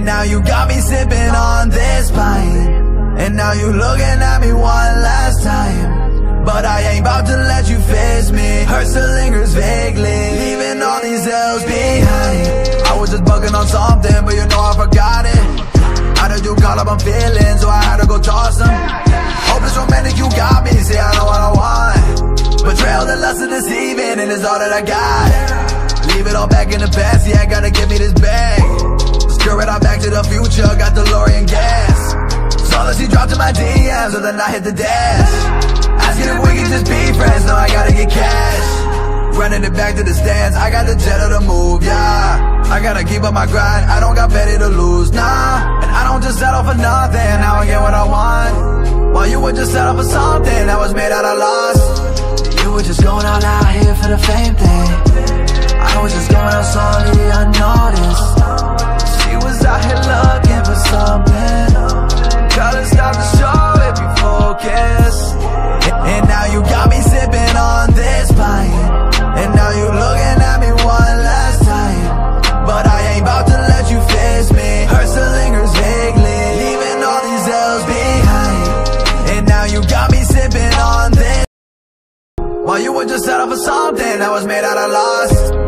And now you got me sipping on this pint. And now you looking at me one last time. But I ain't about to let you face me. Hurt still lingers vaguely. Leaving all these L's behind. I was just bugging on something But you know I forgot it. How did you call up my feelings? So I had to go toss them Hopeless romantic you got me. Say I know what I want. Betrayal, the lust of deceiving And it's all that I got Leave it all back in the past. Yeah, gotta give me this bag. Screw it, I'm back to the future. Got DeLorean gas. Saw that she dropped to my DMs So then I hit the dash. Asking if we can just be friends. No, I gotta get cash. Running it back to the stands. I got the jet of the move, yeah. I gotta keep up my grind. I don't got petty to lose, nah. And I don't just settle for nothing. Now I get what I want. While you would just settle for something That was made out of loss. You were just going all out here for the fame I a something that was made out of lust.